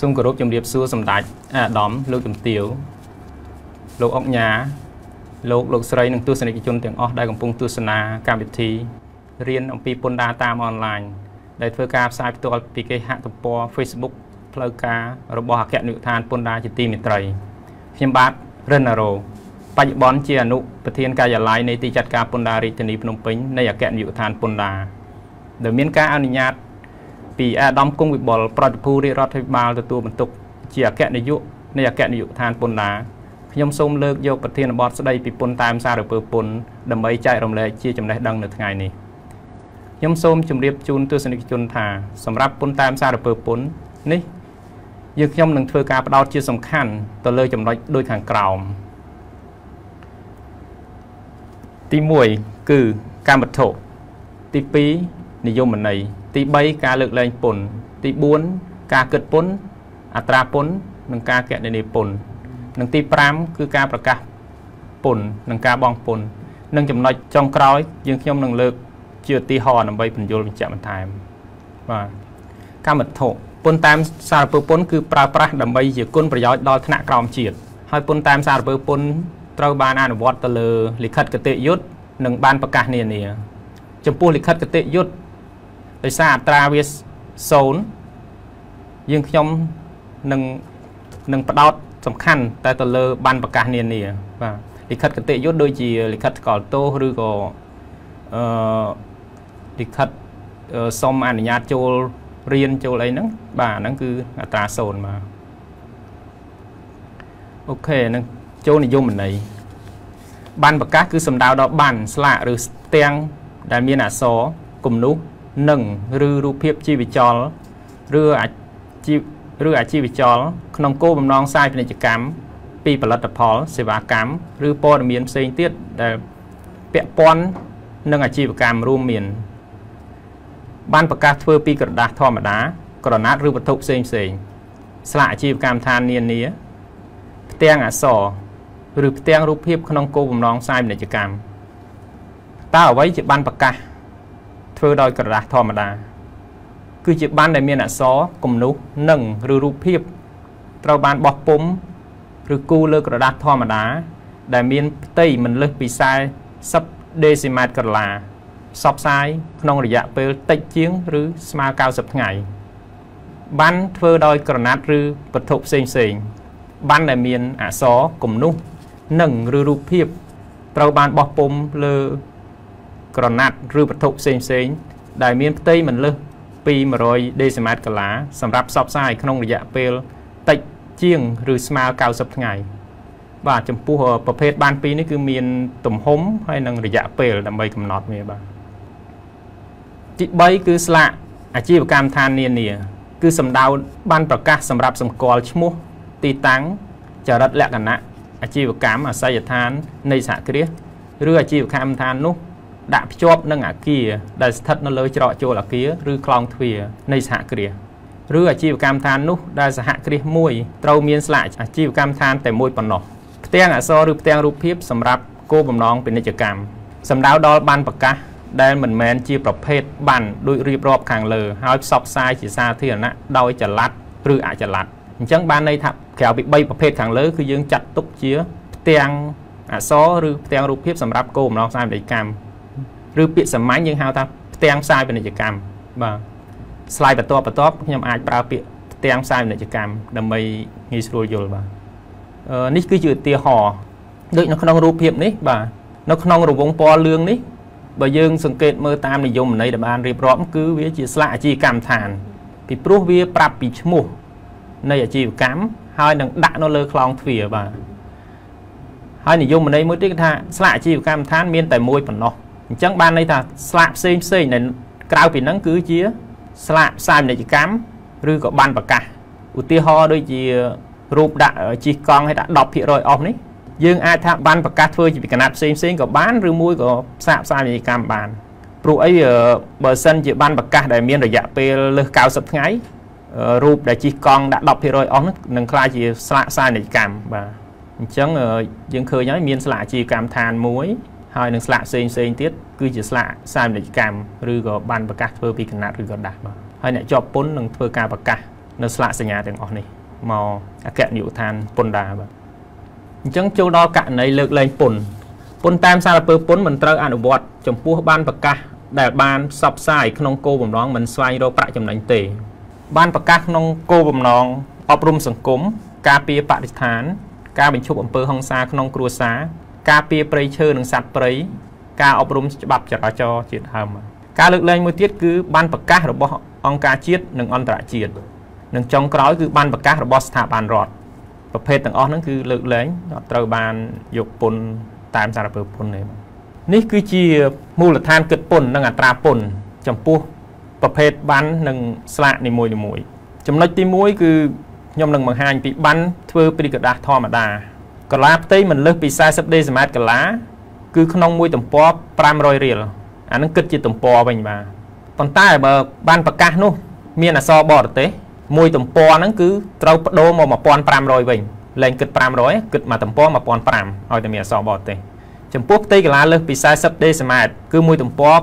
សូមគោរពជំរាបសួរសម្ដេចអាដាមលោកជំទាវលោកអុកញ៉ាលោកលោកស្រីនិងទស្សនិកជនទាំងអស់ដែលកំពុងទស្សនាកម្មវិធីរៀនអំពីពន្ធដារតាមអនឡាញដែលធ្វើការផ្សាយផ្ទាល់ពីគេហទំព័រ Facebook ផ្លូវការរបស់អគ្គនាយកដ្ឋានពន្ធដារជាទីមេត្រីខ្ញុំបាទរិនណារ៉ូបច្ចុប្បន្នជាអនុប្រធានការិយាល័យនៃទីចាត់ការពន្ធដាររាជធានីភ្នំពេញនៃអគ្គនាយកដ្ឋានពន្ធដារដែលមានការអនុញ្ញាត ពីអាដាមគង់វិបុលប្រតិភូរាជរដ្ឋាភិបាលទទួលបន្ទុកជាអគ្គនាយកនៃអគ្គនាយកដ្ឋានពន្ធដារខ្ញុំសូមលើកយកប្រធានបទស្ដីពីពន្ធតាមសារពើពន្ធដើម្បីចែករំលែកជាចំណេះដឹងនៅថ្ងៃនេះខ្ញុំសូមជម្រាបជូនទស្សនិកជនថាសម្រាប់ពន្ធតាមសារពើពន្ធនេះយើងខ្ញុំនឹងធ្វើការផ្ដោតជាសំខាន់ទៅលើចំណុចដូចខាងក្រោមទី1គឺកម្មវត្ថុទី2និយមន័យ ទី3ការលើកលែងពន្ធទី4ការគិតពន្ធអត្រាពន្ធនិងការកណនាពន្ធនិងទី5គឺការប្រកាសពន្ធនិងការបង់ពន្ធនិងចំណុចចុងក្រោយ យើងខ្ញុំនឹងលើក ជាឧទាហរណ៍ដើម្បីបញ្យល់បញ្ជាក់បន្ថែមបាទកម្មវត្ថុពន្ធតាមសារពើពន្ធគឺប្រើប្រាស់ដើម្បីជាគុណប្រយោជន៍ដល់ថ្នាក់ក្រោមជាតិហើយពន្ធតាមសារពើពន្ធត្រូវបានអនុវត្តទៅលើលិខិតគតិយុត្តនិងបានប្រកាសនានា ចំពោះលិខិតគតិយុត្ត ដោយសារអត្រាវា0យើងខ្ញុំនឹងនឹងបដោតសំខាន់តែទៅលើបានប្រកាសនានាបាទលិខិតគតិយុត្តដូចជាលិខិតស្កលទោសឬក៏អឺលិខិតសុំអនុញ្ញាតចូលរៀនចូលអីហ្នឹងបាទហ្នឹងគឺអត្រា0បាទអូខេហ្នឹងចូលនិយមន័យបានប្រកាសគឺសំដៅដល់បានស្លាកឬស្ទាំងដែលមានអក្សរគំនុះ និងឬរូបភាពជីវចលឬអាជីវឬអាជីវចល ក្នុងគោលបំណងផ្សាយពាណិជ្ជកម្មពីផលិតផល សេវាកម្មឬព័ត៌មានផ្សេងទៀតដែលពាក់ព័ន្ធនឹងអាជីវកម្មរួមមាន បានប្រកាសធ្វើពីក្រដាសធម្មតា ក្រណាត់ឬវត្ថុផ្សេងផ្សេងស្លាកអាជីវកម្មឋាននានាផ្ទាំងអក្សរឬផ្ទាំងរូបភាពក្នុងគោលបំណងផ្សាយពាណិជ្ជកម្មតើអ្វីជាបានប្រកាស ធ្វើដោយក្រដាសធម្មតា គឺជាបានដែលមានអក្សរគំនុះនិងឬរូបភាពត្រូវបានបោះពុំឬគូលើក្រដាសធម្មតា ដែលមានផ្ទៃមិនលើសពី40ដេស៊ីម៉ែត្រក្រឡាផ្សព្វផ្សាយក្នុងរយៈពេលតិចជាង ឬស្មើ90ថ្ងៃបានធ្វើដោយក្រណាត់ឬវត្ថុផ្សេងផ្សេងបានដែលមានអក្សរគំនុះនិងឬរូបភាព ត្រូវបានបោះពុំលើ ក្រណាត់ឬវត្ថុផ្សេងផ្សេងដែលមានផ្ទៃមិនលើសពី100ដេស៊ីម៉ែត្រកាឡាសម្រាប់ផ្សព្វផ្សាយក្នុងរយៈពេលតិចជាងឬស្មើ90ថ្ងៃបាទចំពោះប្រភេទបានពីរនេះគឺមានទំហំហើយនិងរយៈពេលដើម្បីកំណត់វាបាទទី3គឺស្លាកអាជីវកម្មឋាននានា គឺសំដៅបានប្រកាសសម្រាប់សម្គាល់ឈ្មោះទីតាំងចរិតលក្ខណៈអាជីវកម្មអាសយដ្ឋាននៃសហគ្រាសឬអាជីវកម្មឋាននោះ ដាក់ភ្ជាប់នឹងអាគារដែលស្ថិតនៅលើច្រកចូលអាគារឬក្លោងទ្វារនៃសហគ្រាសឬអាជីវកម្មឋាននោះដែលសហគ្រាសមួយត្រូវមានស្លាកអាជីវកម្មឋានតែមួយប៉ុណ្ណោះផ្ទាំងអក្សរឬផ្ទាំងរូបភាពសម្រាប់គោលបំណងពាណិជ្ជកម្មសំដៅដល់បានប្រកាសដែលមិនមែនជាប្រភេទបានដូចរៀបរាប់ខាងលើហើយផ្សព្វផ្សាយជាសាធារណៈដោយចល័តឬអចល័តអញ្ចឹងបានន័យថាក្រៅពី3ប្រភេទខាងលើគឺយើងចាត់ទុកជាផ្ទាំងអក្សរឬផ្ទាំងរូបភាពសម្រាប់គោលបំណងផ្សាយពាណិជ្ជកម្ម ឬពាក្យសាមញ្ញយើងហៅថាផ្ទាំងផ្សាយពាណិជ្ជកម្មបាទស្លាយបន្ទាប់បន្ទាប់ខ្ញុំអាចប្រើពាក្យផ្ទាំងផ្សាយពាណិជ្ជកម្មដើម្បីងាយស្រួលយល់បាទនេះគឺជាឧទាហរណ៍ដូចនៅក្នុងរូបភាពនេះបាទនៅក្នុងរង្វង់ពណ៌លឿងនេះបើយើងសង្កេតមើលតាមនិយមន័យដែលបានរៀបរាប់គឺវាជាស្លាកអាជីវកម្មឋានពីព្រោះវាប្រាប់ពីឈ្មោះនៃអាជីវកម្មហើយនឹងដាក់នៅលើខ្លងទ្វារបាទហើយនិយមន័យមួយទៀតគឺថាស្លាកអាជីវកម្មឋានមានតែមួយប៉ុណ្ណោះ អញ្ចឹងបានន័យថាស្លាកផ្សេងផ្សេងដែលក្រៅពីហ្នឹងគឺជា ស្លាកផ្សាយពាណិជ្ជកម្មឬក៏បានប្រកាសឧទាហរណ៍ដូចជារូបដាក់ជិះកង់ឲ្យដាក់10%អស់នេះយើងអាចថាបានប្រកាសធ្វើជាពីកណាត់ផ្សេងផ្សេងក៏បានឬមួយក៏ផ្សាកផ្សាយពាណិជ្ជកម្មបានព្រោះអីបើសិនជាបានប្រកាសដែលមានរយៈពេលលើស90ថ្ងៃរូបដែលជិះកង់ដាក់10%អស់នោះនឹងក្លាយជាស្លាកផ្សាយពាណិជ្ជកម្មបាទអញ្ចឹងយើងឃើញហើយមានស្លាកអាជីវកម្មឋានមួយ ហើយនឹងស្លាកផ្សេងផ្សេងទៀតគឺជាស្លាកផ្សាយពាណិជ្ជកម្មឬក៏បានប្រកាសធ្វើពីកណាត់ឬក៏ដាស់បាទហើយអ្នកជាប់ពន្ធនឹងធ្វើការប្រកាសនៅស្លាកសញ្ញាទាំងអស់នេះមកអគ្គនាយកដ្ឋានពន្ធដារបាទអញ្ចឹងចូលដល់ករណីលើកលែងពន្ធពន្ធតាមសារពើពន្ធមិនត្រូវអនុវត្តចំពោះបានប្រកាសដែលបានផ្សព្វផ្សាយក្នុងគោលបំណងមិនស្វែងរកប្រាក់ចំណេញទេ បានប្រកាសក្នុងគោលបំណងអប់រំសង្គមការពារបរិស្ថាន ការបញ្ឈប់អំពើហិង្សាក្នុងគ្រួសារ ការពារព្រៃឈើនិងសត្វព្រៃការអប់រំច្បាប់ចរាចរណ៍ជាដើមការលើកលែងមួយទៀតគឺបានប្រកាសរបស់អង្គការជាតិនិងអន្តរជាតិនិងចុងក្រោយគឺបានប្រកាសរបស់ស្ថាប័នរដ្ឋប្រភេទទាំងអស់ហ្នឹងគឺលើកលែងអត់ត្រូវបានយកពន្ធតាមសារពើពន្ធទេនេះគឺជាមូលដ្ឋានគិតពន្ធនិងអត្រាពន្ធចំពោះប្រភេទបាននិងស្លាកនីមួយៗចំណុចទី1គឺខ្ញុំនឹងបង្ហាញពីបានធ្វើពីกระดาษធម្មតា កលាផ្ទៃមិនលើសពី40ដេស៊ីម៉ែត្រកលាគឺក្នុងមួយទំព័រ500រៀលអានឹងគិតជាទំព័រវិញបាទប៉ុន្តែបើបានប្រកាសនោះមានអក្សរបរទេសមួយទំព័រហ្នឹងគឺត្រូវបដូរមក1500វិញលែងគិត500គិតមកទំព័រ1500ឲ្យតែមានអក្សរបរទេសចំពោះផ្ទៃកន្លាលើសពី40ដេស៊ីម៉ែត្រគឺមួយទំព័រ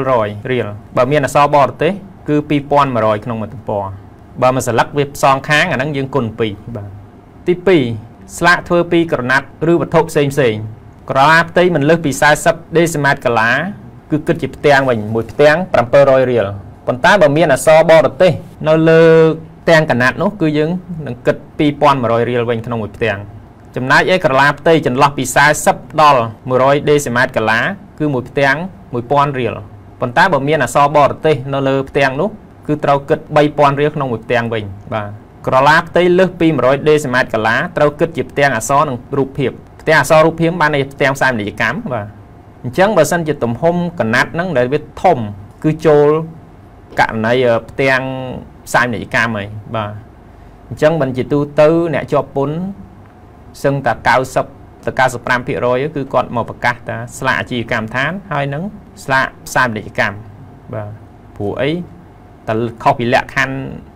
700រៀលបើមានអក្សរបរទេសគឺ2100ក្នុងមួយទំព័របើមួយសន្លឹកវាផ្សងខាងអាហ្នឹងយើងគុណ2បាទទី2 ស្លាកធ្វើពីក្រណាត់ឬវត្ថុផ្សេងផ្សេងក្រឡាផ្ទៃមិនលើសពី40ដេស៊ីម៉ែត្រកន្លាគឺគិតជាផ្ទាំងវិញមួយផ្ទាំង700រៀលប៉ុន្តែបើមានអក្សរបរទេសនៅលើផ្ទាំងកណាត់នោះគឺយើងនឹងគិត2100រៀលវិញក្នុងមួយផ្ទាំងចំណែកឯក្រឡាផ្ទៃចន្លោះពី40ដល់100ដេស៊ីម៉ែត្រកន្លាគឺមួយផ្ទាំង1000រៀលប៉ុន្តែបើមានអក្សរបរទេសនៅលើផ្ទាំងនោះគឺត្រូវគិត3000រៀលក្នុងមួយផ្ទាំងវិញបាទ ក្រឡាផ្ទៃលើសពី100ដេស៊ីម៉ែត្រកន្លាត្រូវគិតជាផ្ទាំងអក្សរនិងរូបភាពផ្ទាំងអក្សររូបភាពបានន័យផ្ទាំងផ្សាយពាណិជ្ជកម្មបាទអញ្ចឹងបើសិនជាទំហំកណាត់ហ្នឹងដែលវាធំ គឺចូលករណីផ្ទាំងផ្សាយពាណិជ្ជកម្មហើយបាទអញ្ចឹងមិនជាទូទៅ អ្នកជាប់ពន្ធសឹងតែ90ទៅ95%គឺគាត់មកប្រកាសថាស្លាកអាជីវកម្មដ្ឋានហើយនឹងស្លាកផ្សាយពាណិជ្ជកម្មបាទព្រោះអីតែខុសពីលក្ខខណ្ឌអឺ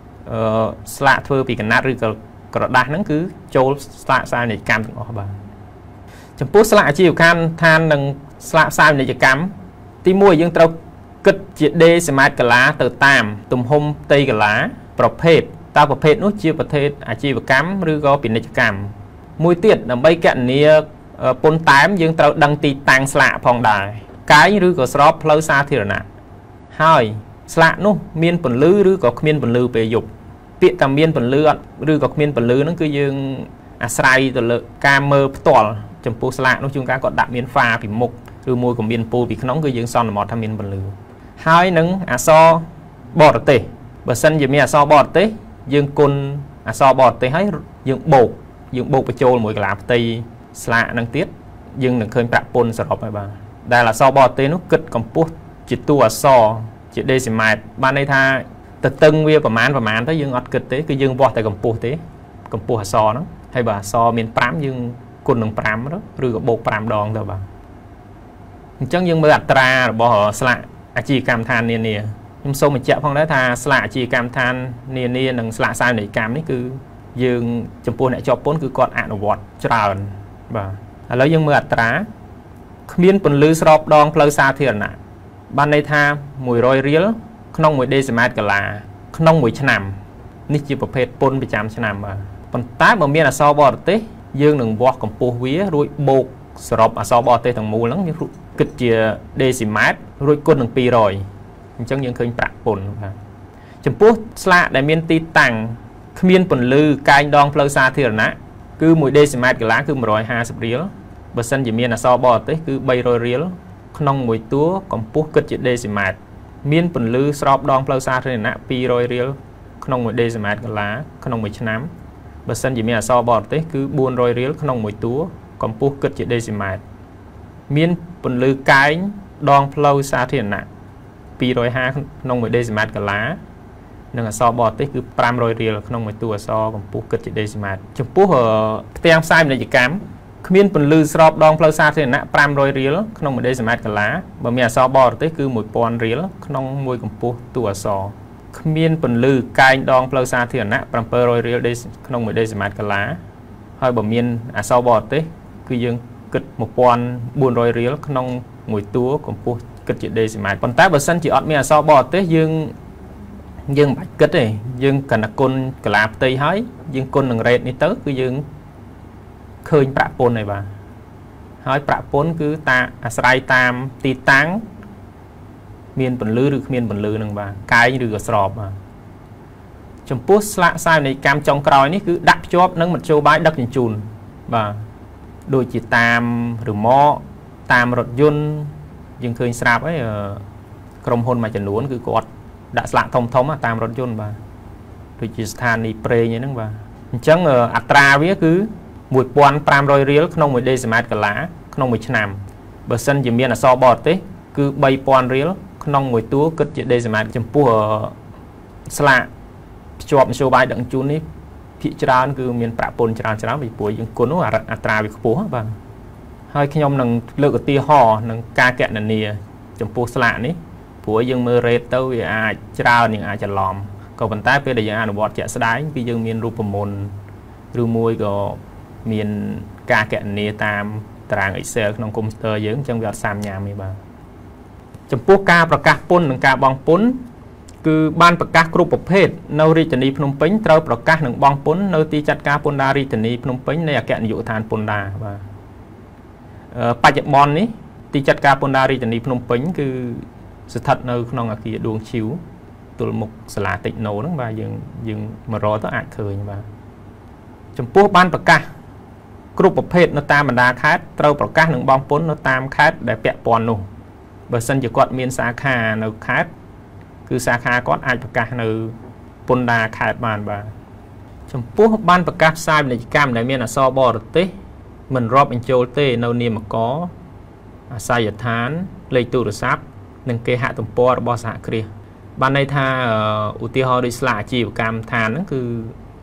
ស្លាកធ្វើពីកណាត់ឬក៏ក្រដាស់ហ្នឹងគឺចូលស្លាកផ្សាយពាណិជ្ជកម្មទាំងអស់បាទចំពោះស្លាកអាជីវកម្មឋាននិងស្លាកផ្សាយពាណិជ្ជកម្មទី1យើងត្រូវគិតជាដេស៊ីម៉ែត្រកន្លាទៅតាម ទំហំផ្ទៃកន្លាប្រភេទតើប្រភេទនោះជាប្រភេទអាជីវកម្មឬក៏ពាណិជ្ជកម្មមួយទៀតដើម្បីកណនាពន្ធតែមយើងត្រូវដឹងទីតាំងស្លាកផងដែរកាយឬក៏ស្របផ្លូវសាធារណៈហើយ ស្លាកនោះមានពន្លឺឬក៏គ្មានពន្លឺពេលយប់ពាក្យថាមានពន្លឺអត់ឬក៏គ្មានពន្លឺហ្នឹងគឺយើងអាស្រ័យទៅលើការមើលផ្ទាល់ចំពោះស្លាកនោះជួនកាលគាត់ដាក់មានហ្វាពីមុខឬមួយក៏មានពូលពីក្នុងគឺយើងសន្មតថាមានពន្លឺហើយនឹងអសរបរទេសបើសិនជាមានអសរបរទេសយើងគុណអសរបរទេសហើយយើងបូកយើងបូកបញ្ចូលមួយកលាផ្ទៃស្លាកនឹងទៀតយើងនឹងឃើញប្រាក់ពន្ធសរុបហើយបាទដែលអសរបរទេសនោះគិតកម្ពស់ជាតួអសរ ជាដេស៊ីម៉ែត្របានន័យថាទៅតឹងវាប្រមាណប្រមាណទៅយើងអត់គិតទេគឺយើងវាស់តែកម្ពស់ទេកម្ពស់អសរហ្នឹងហើយបើអសរមាន5យើងគុណនឹង5ឬក៏បូក5ដងទៅបាទអញ្ចឹងយើងមើលអត្រារបស់ស្លាកអាជីវកម្មឋាននានាខ្ញុំសូមបញ្ជាក់ផងដែរថាស្លាកអាជីវកម្មឋាននានានិងស្លាកសាយនីកម្មនេះគឺយើងចំពោះអ្នកជាប់ពន្ធគឺគាត់អនុវត្តច្រើនបាទឥឡូវយើងមើលអត្រាគ្មានពន្លឺស្របដងផ្លូវសាធារណៈ បានន័យថា100រៀលក្នុង1ដេស៊ីម៉ែត្រកន្លាក្នុង1ឆ្នាំនេះជាប្រភេទពន្ធប្រចាំឆ្នាំបាទប៉ុន្តែបើមានអសរបរទេសយើងនឹងវាស់កម្ពស់វារួចបូកសរុបអសរបរទេសទាំងមូលហ្នឹងយើងគិតជាដេស៊ីម៉ែត្ររួចគុណនឹង200អញ្ចឹងយើងឃើញប្រាក់ពន្ធបាទចំពោះស្លាកដែលមានទីតាំងគ្មានពន្លឺកែងដងផ្លូវសាធារណៈគឺ1ដេស៊ីម៉ែត្រកន្លះគឺ150រៀលបើសិនជាមានអសរបរទេសគឺ300រៀល ក្នុងមួយតួកម្ពស់គិតជាដេស៊ីម៉ែត្រមានពន្លឺស្របដងផ្លូវសាធារណៈ200រៀលក្នុង1ដេស៊ីម៉ែត្រកន្លះក្នុងមួយឆ្នាំបើសិនជាមានអក្សរបរទេសគឺ400រៀលក្នុងមួយតួកម្ពស់គិតជាដេស៊ីម៉ែត្រមានពន្លឺកែងដងផ្លូវសាធារណៈ250ក្នុង1ដេស៊ីម៉ែត្រកន្លះនិងអក្សរបរទេសគឺ500រៀលក្នុងមួយតួអក្សរកម្ពស់គិតជាដេស៊ីម៉ែត្រចំពោះផ្ទាំងផ្សាយពាណិជ្ជកម្ម គ្មានពន្លឺស្របដងផ្លូវសាធារណៈ500រៀលក្នុង1ដេស៊ីម៉ែត្រកន្លះបើមានអក្សរបរទេសគឺ1000រៀលក្នុងមួយកម្ពស់តួអក្សរគ្មានពន្លឺកែងដងផ្លូវសាធារណៈ700រៀលក្នុង1ដេស៊ីម៉ែត្រកន្លះហើយបើមានអក្សរបរទេសគឺយើងគិត1400រៀលក្នុងមួយតួកម្ពស់គិតជាដេស៊ីម៉ែត្រប៉ុន្តែបើសិនជាអត់មានអក្សរបរទេសយើងយើងមិនបាច់គិតទេយើងកណ្ដគុណកលាផ្ទៃហើយយើងគុណនឹងរ៉េតនេះទៅគឺយើង ឃើញប្រាក់ពន្ធហើយបាទហើយប្រាក់ពន្ធគឺតាអាស្រ័យតាមទីតាំងមានពន្លឺឬគ្មានពន្លឺនឹងបាទកាយឬក៏ស្របបាទចំពោះស្លាកសាយនៃកម្មចុងក្រោយនេះគឺដាក់ភ្ជាប់នឹងមធ្យោបាយដឹកជញ្ជូនបាទដូចជាតាមរម៉កតាមរថយន្តយើងឃើញស្រាប់ហើយក្រុមហ៊ុនមួយចំនួនគឺគាត់ដាក់ស្លាកធំធំតាមរថយន្តបាទដូចជាស្ថានីយ៍ប្រេងហ្នឹងបាទអញ្ចឹងអត្រាវាគឺ 1500រៀលក្នុង1ដេស៊ីម៉ែត្រកន្លាក្នុងមួយឆ្នាំបើសិនជាមានអសរបរទេសគឺ3000រៀលក្នុងមួយតួគិតជាដេស៊ីម៉ែត្រចំពោះស្លាកភ្ជាប់មធ្យោបាយដឹកជញ្ជូននេះភាគច្រើនគឺមានប្រាក់ពន្ធច្រើនច្រើនពីព្រោះយើងគុណអត្រាវាខ្ពស់បាទហើយខ្ញុំនឹងលើកឧទាហរណ៍នឹងការកណនា ចំពោះស្លាកនេះព្រោះយើងមើល rate ទៅវាអាចច្រើនយើងអាចច្រឡំក៏ប៉ុន្តែពេលដែលយើងអនុវត្តជាក់ស្ដែងគឺយើងមានរូបមន្តឬមួយក៏ មានការកណនាតាមតារាង Excel ក្នុងកុំព្យូទ័រយើងអញ្ចឹងវាអត់សាមញ៉ាំទេបាទចំពោះការប្រកាសពន្ធនិងការបង់ពន្ធគឺបានប្រកាសគ្រប់ប្រភេទនៅរាជធានីភ្នំពេញត្រូវប្រកាសនឹងបង់ពន្ធនៅទីចាត់ការពន្ធដាររាជធានីភ្នំពេញនៃអគ្គនាយកដ្ឋានពន្ធដារបាទបច្ចុប្បន្ននេះទីចាត់ការពន្ធដាររាជធានីភ្នំពេញគឺស្ថិតនៅក្នុងអគារដួងឈីវទល់មុខសាលាតិចណូហ្នឹងបាទយើងយើងមករកទៅអាចឃើញបាទចំពោះបានប្រកាស គ្រប់ប្រភេទនៅតាមបណ្ដាខេត្តត្រូវប្រកាសនឹងបងពុននៅតាមខេត្តដែលពាក់ព័ន្ធនោះបើសិនជាគាត់មានសាខានៅខេត្តគឺសាខាគាត់អាចប្រកាសនៅពន្ធដារខេត្តបានបាទចំពោះបានប្រកាសផ្សាយពាណិជ្ជកម្មដែលមានអក្សរបរទេសមិនរាប់បញ្ចូលទេនៅនាមកអាស័យដ្ឋានលេខទូរស័ព្ទនិងគេហទំព័ររបស់សហគ្រាសបានន័យថាឧទាហរណ៍ដូចស្លាកអាជីវកម្មឋានហ្នឹងគឺ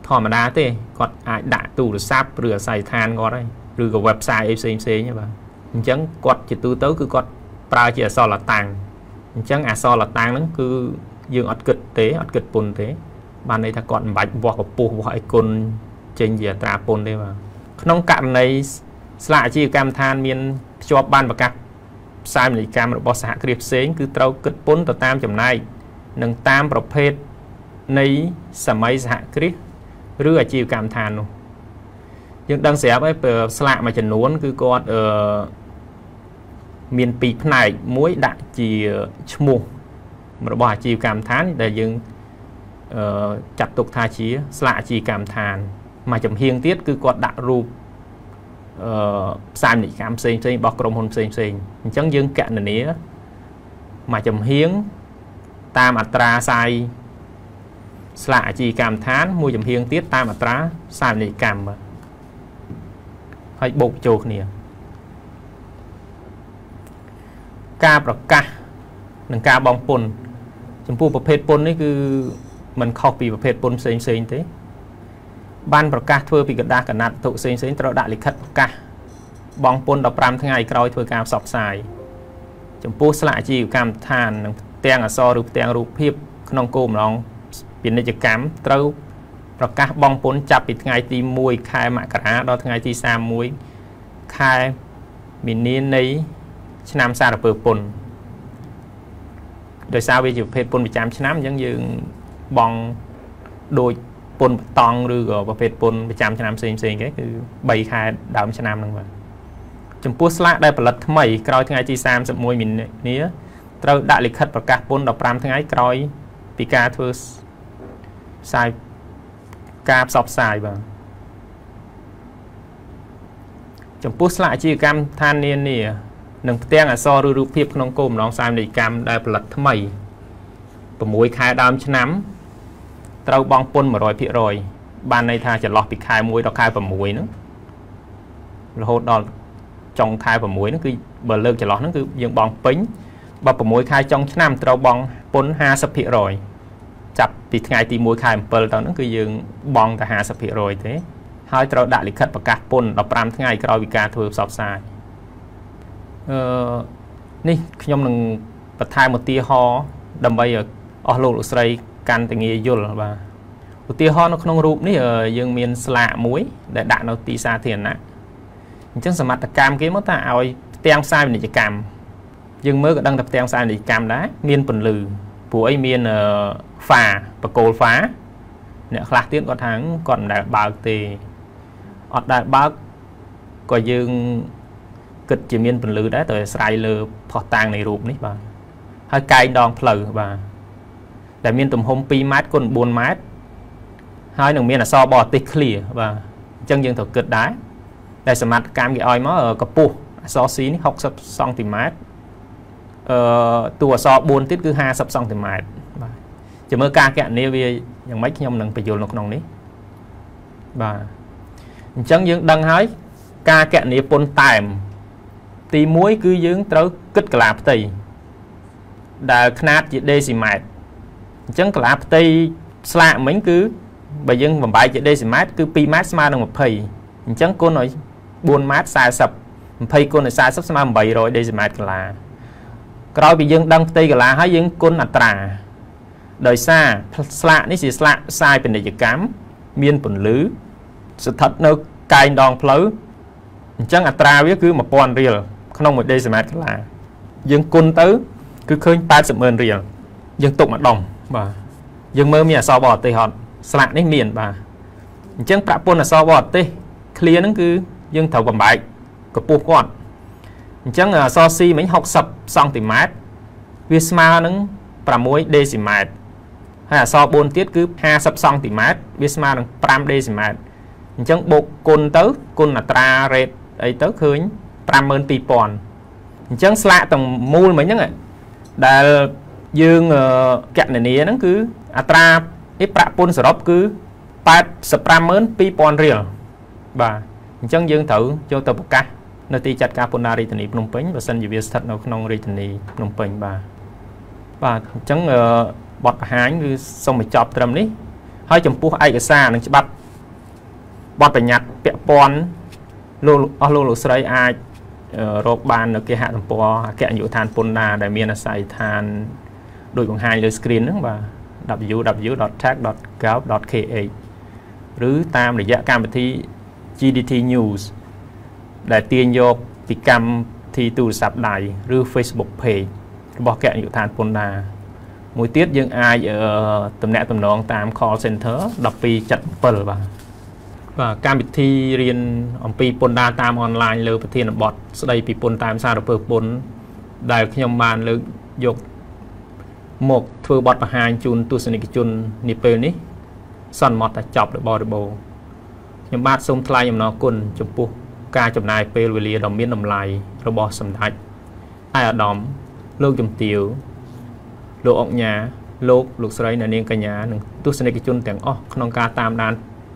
ធម្មតាទេគាត់អាចដាក់ទូរស័ព្ទឬអាស័យដ្ឋានគាត់ហើយឬក៏ website អីផ្សេងផ្សេងហ្នឹងបាទអញ្ចឹងគាត់ជាទូទៅគឺគាត់ប្រើជាអសរលតាំងអញ្ចឹងអសរលតាំងហ្នឹងគឺយើងអត់គិតទេអត់គិតពន្ធទេ បានន័យថាគាត់មិនបាច់វាស់កពុះវាស់អីគុណចេញជាអត្រាពន្ធទេបាទក្នុងករណីស្លាកអាជីវកម្មឋានមានភ្ជាប់បានប្រកាសផ្សាយមនីកម្មរបស់សហគ្រាសផ្សេងគឺត្រូវគិតពន្ធទៅតាមចំណែកនិងតាមប្រភេទនៃសម័យសហគ្រាស ឬអាជីវកម្មឋាននោះយើងដឹងស្រាប់ហើយស្លាកមួយចំនួន គឺគាត់អឺមានពីរផ្នែកមួយដាក់ជាឈ្មោះរបស់អាជីវកម្មឋានដែលយើងអឺចាត់ទុកថាជាស្លាកអាជីវកម្មឋានមួយចំហៀងទៀតគឺគាត់ដាក់រូបអឺផ្សាយនិកម្មផ្សេងផ្សេងរបស់ក្រុមហ៊ុនផ្សេងផ្សេងអញ្ចឹងយើងកណនាមួយចំហៀងតាមអត្រាផ្សាយ ស្លាកអាជីវកម្មឋានមួយចំហៀងទៀតតាមអត្រាផ្សាយនិកម្មបាទហើយបូកចូលគ្នាការប្រកាសនិងការបង់ពន្ធចំពោះប្រភេទពន្ធនេះគឺมันខុសពីប្រភេទពន្ធផ្សេងផ្សេងទេបានប្រកាសធ្វើពីกระดาษកណាត់ទុកផ្សេងផ្សេងត្រូវដាក់លិខិតប្រកាសបង់ពន្ធ15ថ្ងៃក្រោយធ្វើការផ្សព្វផ្សាយចំពោះស្លាកអាជីវកម្មឋាននិងផ្ទាំងអក្សរឬផ្ទាំងរូបភាពក្នុងគោលបំណង ពាណិជ្ជកម្មត្រូវប្រកាសបង់ពន្ធចាប់ពីថ្ងៃទី1ខែមករាដល់ថ្ងៃទី31ខែមីនានៃឆ្នាំសារពើពន្ធដោយសារវាជាប្រភេទពន្ធប្រចាំឆ្នាំអញ្ចឹងយើងបង់ដូចពន្ធបតង់ឬក៏ប្រភេទពន្ធប្រចាំឆ្នាំផ្សេងផ្សេងគេគឺ3ខែដើមឆ្នាំហ្នឹងបាទចំពោះស្លាកដែលផលិតថ្មីក្រោយថ្ងៃទី31មីនាត្រូវដាក់លិខិតប្រកាសពន្ធ15ថ្ងៃក្រោយពីការធ្វើ ផ្សាយការផ្សព្វផ្សាយបាទចំពោះស្លាកអាជីវកម្មឋាននានានិងផ្ទាំងអក្សរឬរូបភាពក្នុងគោលបំណងផ្សាយនីយកម្មដែលផលិតថ្មី6ខែដើមឆ្នាំត្រូវបង់ពន្ធ100%បានន័យថាចន្លោះពីខែ1ដល់ខែ6ហ្នឹងរហូតដល់ចុងខែ6ហ្នឹងគឺបើលើកចន្លោះហ្នឹងគឺយើងបង់ពេញបើ6ខែចុងឆ្នាំត្រូវបង់ពន្ធ50% ចាប់ពីថ្ងៃទី1ខែ7ទៅហ្នឹងគឺយើងបង់តែ50%ទេហើយត្រូវដាក់លិខិតប្រកាសពន្ធ15ថ្ងៃក្រោយពីការធ្វើផ្សព្វផ្សាយអឺនេះខ្ញុំនឹងបន្ថែមឧទាហរណ៍ដើម្បីអស់លោកលោកស្រីកាន់តែងាយយល់បាទឧទាហរណ៍នៅក្នុងរូបនេះយើងមានស្លាកមួយដែលដាក់នៅទីសាធារណៈអញ្ចឹងសមត្ថកម្មគេមកថាឲ្យផ្ទាំងផ្សាយពាណិជ្ជកម្មយើងមើលក៏ដឹងថាផ្ទាំងផ្សាយពាណិជ្ជកម្មដែរមានពន្លឺព្រោះអីមាន ហ្វាបកគោលហ្វាអ្នកខ្លះទៀតគាត់ថាគាត់មិនដែលបើកទេអត់ដែលបើកក៏យើងគិតជាមានពន្លឺដែរតែស្រ័យលើផុសតាងនៃរូបនេះបាទហើយកែងដងផ្លូវបាទដែលមានទំហំ2ម៉ែត្រគុណ4ម៉ែត្រហើយនឹងមានអក្សរបរទេស clear បាទអញ្ចឹងយើងត្រូវគិតដែរតែសមត្ថកម្មគេឲ្យមកកម្ពស់អក្សរ C នេះ60សង់ទីម៉ែត្រអឺតួអក្សរ4ទៀតគឺ50សង់ទីម៉ែត្រ បាទចាំមើលការកណនីវាយ៉ាងម៉េចខ្ញុំនឹងបញ្យល់នៅក្នុងនេះបាទអញ្ចឹងយើងដឹងហើយការកណនីពុនតែម ទី1គឺយើងត្រូវគិតកលាផ្ទៃដែលຂ្នាតជាដេស៊ីម៉ែត្រអញ្ចឹងកលាផ្ទៃស្លាកមិញគឺបើយើងបំបែកជាដេស៊ីម៉ែត្រគឺ2ម៉ែត្រស្មើនឹង20អញ្ចឹងគុណឲ្យ4ម៉ែត្រ40 20គុណឲ្យ40ស្មើ800ដេស៊ីម៉ែត្រកន្លាក្រោយពីយើងដឹងផ្ទៃកន្លាហើយយើងគុណអត្រា ដោយសារស្លាកនេះជាស្លាកផ្សាយពាណិជ្ជកម្មមានពន្លឺស្ថិតនៅកែងដងផ្លូវអញ្ចឹងអត្រាវាគឺ1000រៀលក្នុង1ដេស៊ីម៉ែត្រកន្លាយើងគុណទៅ គឺឃើញ80ម៉ឺនរៀលយើងទុកម្ដងបាទយើងមើលមានអក្សរបរទេសអត់ស្លាកនេះមានបាទអញ្ចឹងប្រាក់ពន្ធអក្សរបរទេស clear ហ្នឹងគឺយើងត្រូវបំបែកកម្ពស់គាត់អញ្ចឹងអក្សរ C មិញ60សង់ទីម៉ែត្រវាស្មើនឹង6ដេស៊ីម៉ែត្រ ហើយអក្សរ4ទៀតគឺ50សង់ទីម៉ែត្រវាស្មើនឹង5ដេស៊ីម៉ែត្រអញ្ចឹងបូកគុណទៅគុណអត្រា rate អីទៅឃើញ52000អញ្ចឹងស្លាកទាំងមូលមិញហ្នឹងដែលយើងកណនាហ្នឹងគឺអត្រាឯប្រាក់ពន្ធសរុបគឺ852,000រៀលបាទអញ្ចឹងយើងត្រូវយកទៅប្រកាសនៅទីចាត់ការពន្ធដាររាជធានីភ្នំពេញបើសិនជាវាស្ថិតនៅក្នុងរាជធានីភ្នំពេញបាទបាទអញ្ចឹង បទបង្ហាញគឺសូមបញ្ចប់ត្រឹមនេះហើយចំពោះឯកសារនិងច្បាប់បទបញ្ញត្តិពាក់ព័ន្ធលោកអស់លោកលោកស្រីអាចរកបាននៅគេហទំព័រអគ្គនាយកដ្ឋានពន្ធដារដែលមានអាស័យដ្ឋានដូចបង្ហាញលើ screen ហ្នឹងបាទ www.tax.gov.kh ឬតាមរយៈកម្មវិធី GDT News ដែលទាញយកពីកម្មវិធីទូរស័ព្ទដៃឬ Facebook page របស់គណៈនាយកដ្ឋានពន្ធដារ មួយទៀតយើងអាចតំណាក់តំណងតាម call center 1277បាទបាទកម្មវិធីរៀនអំពីពន្ធដារតាមអនឡាញលើប្រធានបទស្ដីពីពន្ធតាមសារពើពន្ធដែលខ្ញុំបានលើកយកមកធ្វើបទបង្ហាញជូនទស្សនិកជននាពេលនេះ សន្មតតែចប់របបរបបខ្ញុំបាទសូមថ្លែងអំណរគុណចំពោះការចំណាយពេលវេលាដ៏មានតម្លៃរបស់សម្ដេចឯអាដាមលោកជំទាវ លោកអុកញ៉ាលោកលោកស្រីអ្នកនាងកញ្ញានិងទស្សនិកជនទាំងអស់ក្នុងការតាមដាន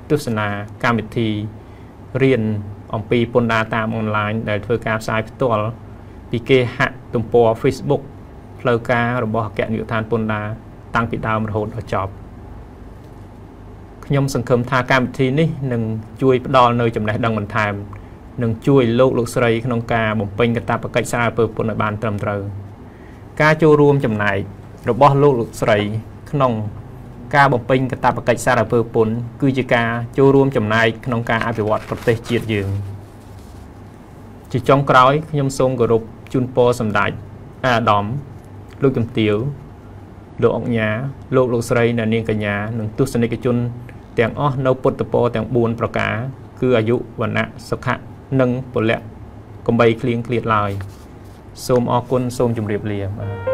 ទស្សនាកម្មវិធីរៀនអំពីពន្ធដារតាមអនឡាញដែលធ្វើការផ្សាយផ្ទាល់ពីគេហទំព័រ Facebook ផ្លូវការរបស់អគ្គនាយកដ្ឋានពន្ធដារតាំងពីដើមរហូតដល់ចប់ខ្ញុំសង្ឃឹមថាកម្មវិធីនេះនឹងជួយផ្ដល់នៅចំណេះដឹងបន្ថែមនិងជួយលោកលោកស្រីក្នុងការបំពេញកាតព្វកិច្ចសារពើពន្ធឲ្យបានត្រឹមត្រូវការចូលរួមចំណែក របស់លោកលោកស្រី ក្នុង ការបំពេញកាតព្វកិច្ចសារពើពន្ធគឺជាការចូលរួមចំណែកក្នុងការអភិវឌ្ឍប្រទេសជាតិយើងជាចុងក្រោយខ្ញុំសូមគោរពជូនពរសម្ដេចអាដាមលោកជំទាវលោកអុកញ៉ាលោកលោកស្រីអ្នកនាងកញ្ញានិងទស្សនិកជន ទាំងអស់នៅពុទ្ធពរទាំង4ប្រការ គឺអាយុវណ្ណៈសុខៈនិងពលៈកំបីគ្លៀងគ្លាតឡើយ សូមអរគុណសូមជម្រាបលាបាទ